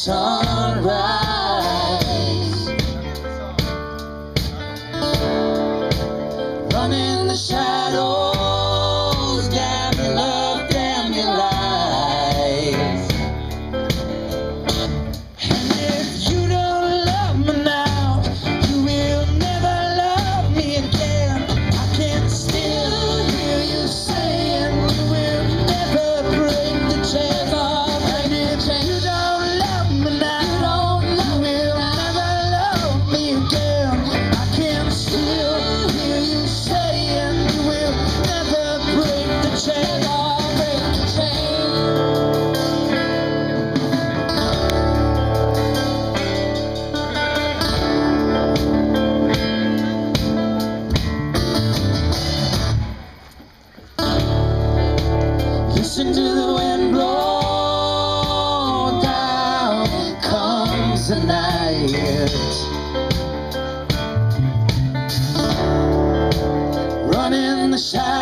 sunrise. Listen to the wind blow down comes the night. The shadows.